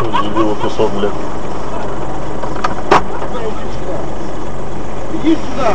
Чего дебила кусок, блядь? Иди сюда!